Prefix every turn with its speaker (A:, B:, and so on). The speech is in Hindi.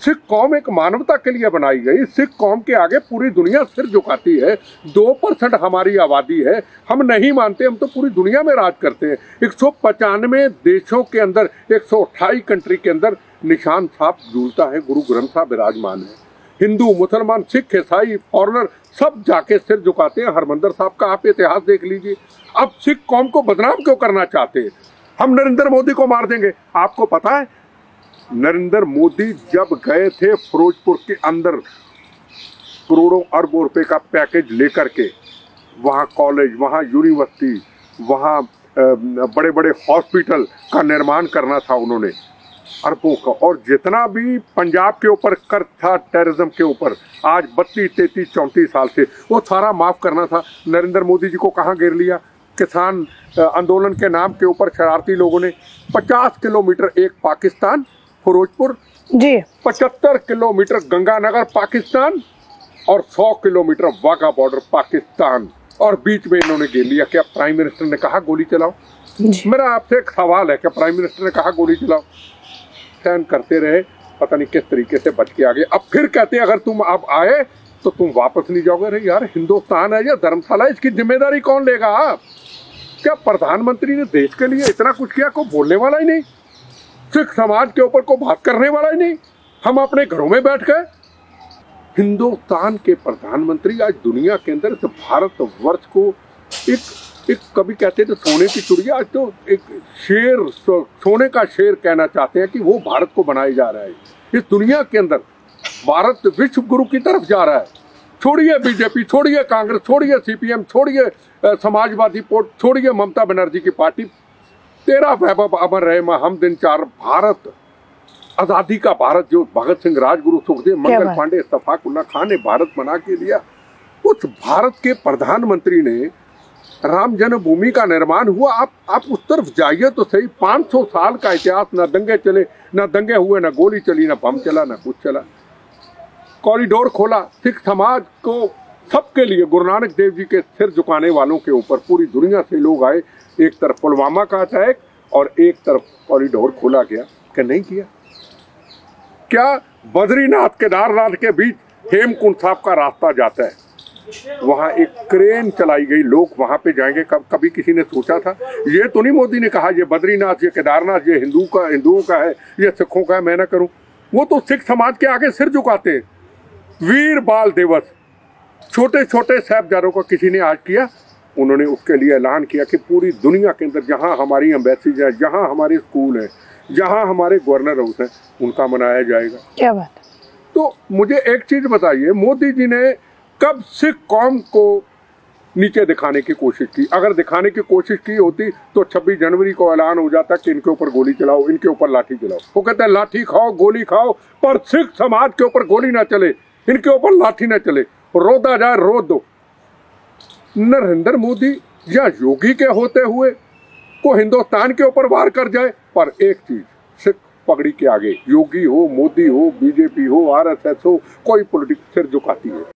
A: सिख कौम एक मानवता के लिए बनाई गई। सिख कौम के आगे पूरी दुनिया सिर झुकाती है। दो परसेंट हमारी आबादी है। हम नहीं मानते, हम तो पूरी दुनिया में राज करते हैं। एक सौ पचानवे देशों के अंदर, एक सौ अट्ठाईस कंट्री के अंदर निशान साहब झूलता है। गुरु ग्रंथ साहब विराजमान है। हिंदू, मुसलमान, सिख, ईसाई फॉरनर सब जाके सिर झुकाते हैं। हरमंदर साहब का आप इतिहास देख लीजिए। अब सिख कौम को बदनाम क्यों करना चाहते हैं? हम नरेंद्र मोदी को मार देंगे। आपको पता है नरेंद्र मोदी जब गए थे फिरोजपुर के अंदर, करोड़ों अरबों रुपए का पैकेज लेकर के, वहाँ कॉलेज, वहाँ यूनिवर्सिटी वहाँ बड़े बड़े हॉस्पिटल का निर्माण करना था उन्होंने। अरबों का, और जितना भी पंजाब के ऊपर कर था टेररिज्म के ऊपर, आज बत्तीस, तैतीस, चौंतीस साल से, वो सारा माफ़ करना था। नरेंद्र मोदी जी को कहाँ घेर लिया? किसान आंदोलन के नाम के ऊपर शरारती लोगों ने 50 किलोमीटर एक पाकिस्तान फिरोजपुर
B: जी।
A: पचहत्तर किलोमीटर गंगानगर पाकिस्तान और 100 किलोमीटर वाघा बॉर्डर पाकिस्तान। और बीच में इन्होंने घेर लिया। क्या प्राइम मिनिस्टर ने कहा गोली चलाओ? मेरा आपसे एक सवाल है क्या प्राइम मिनिस्टर ने कहा गोली चलाओ? सहन करते रहे पता नहीं किस तरीके से बच के आ गए अब फिर कहते अगर तुम अब आए तो तुम वापस नहीं जाओगे। अरे यार हिंदुस्तान है या धर्मशाला इसकी ज़िम्मेदारी कौन लेगा आप? क्या प्रधानमंत्री ने देश के लिए इतना कुछ किया? को बोलने वाला ही नहीं। सिख समाज के ऊपर को बात करने वाला ही नहीं। हम अपने घरों में बैठ गए। हिंदुस्तान के प्रधानमंत्री आज दुनिया के अंदर इस भारत वर्ष को एक एक कभी कहते थे सोने की चुड़िया आज तो एक शेर सो, सोने का शेर कहना चाहते हैं कि वो भारत को बनाया जा रहा है। इस दुनिया के अंदर भारत विश्व गुरु की तरफ़ जा रहा है। छोड़िए बीजेपी छोड़िए कांग्रेस छोड़िए सीपीएम छोड़िए समाजवादी पोर्ट छोड़िए ममता बनर्जी की पार्टी। तेरा वैभव अमर रहे हम दिन चार भारत आज़ादी का भारत जो भगत सिंह राजगुरु सुखदेव मंगल पांडे इस्तफाकुल्ला खान ने भारत बना के लिया। उस भारत के प्रधानमंत्री ने राम जन्मभूमि का निर्माण हुआ। आप आप उस तरफ़ जाइए तो सही 500 साल का इतिहास न दंगे चले न दंगे हुए न गोली चली ना बम चला न कुछ चला। कॉरिडोर खोला सिख समाज को सबके लिए गुरु नानक देव जी के सिर झुकाने वालों के ऊपर पूरी दुनिया से लोग आए। एक तरफ़ पुलवामा का अटैक और एक तरफ़ कॉरिडोर खोला गया क्या नहीं किया? क्या बद्रीनाथ केदारनाथ के बीच हेमकुंड साहब का रास्ता जाता है? वहाँ एक क्रेन चलाई गई, लोग वहाँ पे जाएँगे। कब, कभी किसी ने सोचा था? ये तो नहीं मोदी ने कहा, ये बद्रीनाथ, ये केदारनाथ, ये हिंदू का, हिंदुओं का है, ये सिखों का है, मैं ना करूँ। वो तो सिख समाज के आगे सिर झुकाते हैं। वीर बाल दिवस। छोटे छोटे साहबजारों का किसी ने आज किया? उन्होंने उसके लिए ऐलान किया कि पूरी दुनिया के अंदर जहाँ हमारी एम्बेसी है जहाँ हमारे स्कूल हैं जहाँ हमारे गवर्नर हाउस हैं उनका मनाया जाएगा।
B: क्या बात
A: तो मुझे एक चीज़ बताइए मोदी जी ने कब सिख कौम को नीचे दिखाने की कोशिश की? अगर दिखाने की कोशिश की होती तो 26 जनवरी को ऐलान हो जाता कि इनके ऊपर गोली चलाओ इनके ऊपर लाठी चलाओ। वो कहते हैं लाठी खाओ गोली खाओ पर सिख समाज के ऊपर गोली ना चले इनके ऊपर लाठी ना चले। रोदा जाए रो दो। नरेंद्र मोदी या योगी के होते हुए को हिंदुस्तान के ऊपर वार कर जाए, पर एक चीज़ सिख पगड़ी के आगे, योगी हो, मोदी हो, बीजेपी हो, आरएसएस हो, कोई पॉलिटिक्स सिर झुकाती है।